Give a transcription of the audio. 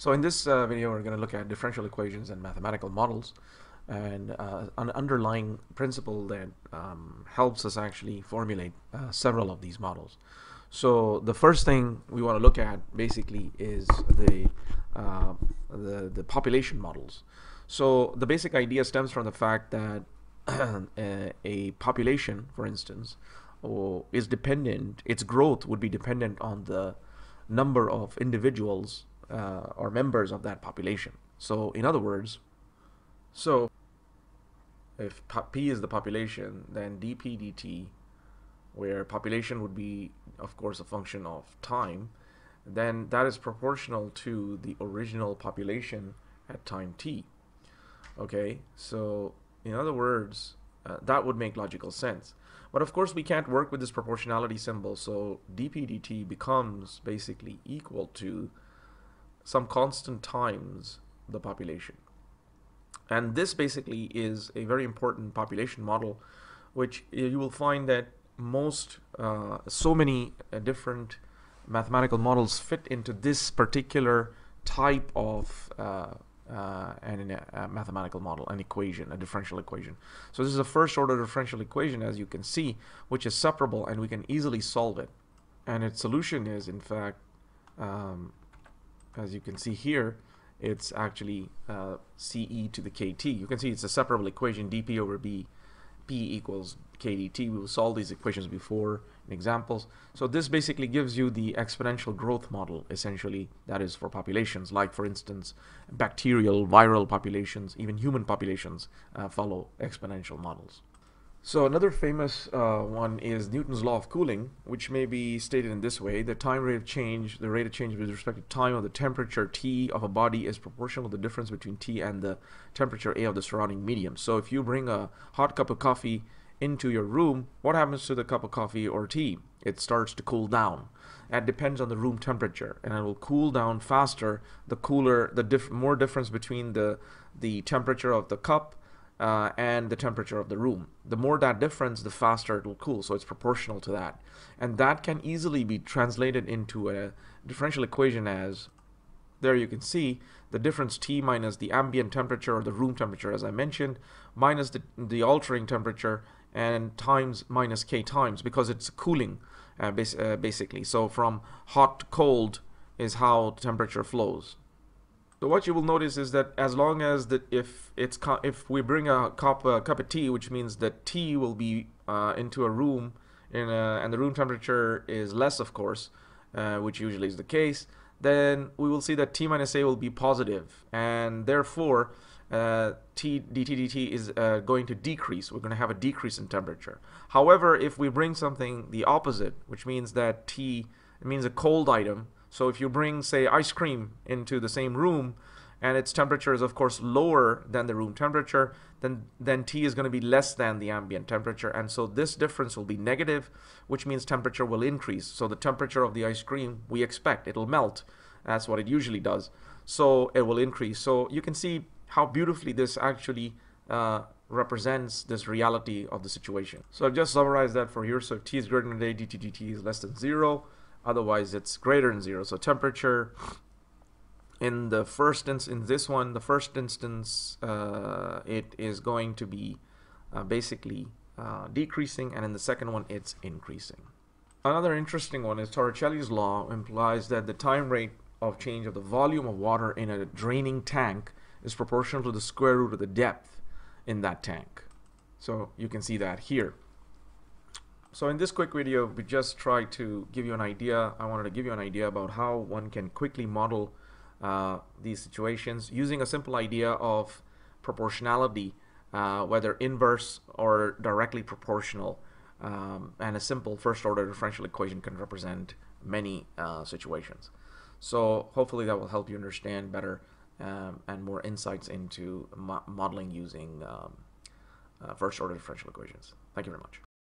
So in this uh, video, we're going to look at differential equations and mathematical models and uh, an underlying principle that um, helps us actually formulate uh, several of these models. So the first thing we want to look at basically is the, uh, the, the population models. So the basic idea stems from the fact that a population, for instance, is dependent, its growth would be dependent on the number of individuals uh, or members of that population. So in other words, so if P is the population, then dP dt, where population would be, of course, a function of time, then that is proportional to the original population at time t. Okay, so in other words, uh, that would make logical sense. But of course, we can't work with this proportionality symbol, so dP dt becomes basically equal to some constant times the population. And this basically is a very important population model, which you will find that most, uh, so many uh, different mathematical models fit into this particular type of uh, uh, an, a mathematical model, an equation, a differential equation. So this is a first order differential equation, as you can see, which is separable and we can easily solve it. And its solution is, in fact, um, as you can see here, it's actually uh, CE to the KT. You can see it's a separable equation, dP over B, P equals KDT. We will solve these equations before in examples. So this basically gives you the exponential growth model, essentially, that is for populations, like for instance, bacterial, viral populations, even human populations uh, follow exponential models. So another famous uh, one is Newton's law of cooling, which may be stated in this way. The time rate of change, the rate of change with respect to time of the temperature T of a body is proportional to the difference between T and the temperature A of the surrounding medium. So if you bring a hot cup of coffee into your room, what happens to the cup of coffee or tea? It starts to cool down. That depends on the room temperature, and it will cool down faster the cooler, the diff more difference between the the temperature of the cup uh, and the temperature of the room. The more that difference, the faster it will cool. So it's proportional to that. And that can easily be translated into a differential equation as, there you can see, the difference T minus the ambient temperature or the room temperature, as I mentioned, minus the, the altering temperature, and times minus K times, because it's cooling, uh, bas uh, basically. So from hot to cold is how temperature flows. So what you will notice is that as long as that if it's if we bring a cup a cup of tea, which means that tea will be uh, into a room, in a, and the room temperature is less, of course, uh, which usually is the case, then we will see that t minus a will be positive, and therefore uh, t dt dt is uh, going to decrease. We're going to have a decrease in temperature. However, if we bring something the opposite, which means that t means a cold item so if you bring, say, ice cream into the same room, and its temperature is of course lower than the room temperature, then, then T is going to be less than the ambient temperature. And so this difference will be negative, which means temperature will increase. So the temperature of the ice cream, we expect, it'll melt. That's what it usually does. So it will increase. So you can see how beautifully this actually uh, represents this reality of the situation. So I've just summarized that for here. So if T is greater than A, dt dt is less than zero otherwise it's greater than zero. So temperature in the first instance in this one the first instance uh, it is going to be uh, basically uh, decreasing and in the second one it's increasing. Another interesting one is Torricelli's law implies that the time rate of change of the volume of water in a draining tank is proportional to the square root of the depth in that tank. So you can see that here so in this quick video, we just tried to give you an idea. I wanted to give you an idea about how one can quickly model uh, these situations using a simple idea of proportionality, uh, whether inverse or directly proportional. Um, and a simple first order differential equation can represent many uh, situations. So hopefully that will help you understand better um, and more insights into mo modeling using um, uh, first order differential equations. Thank you very much.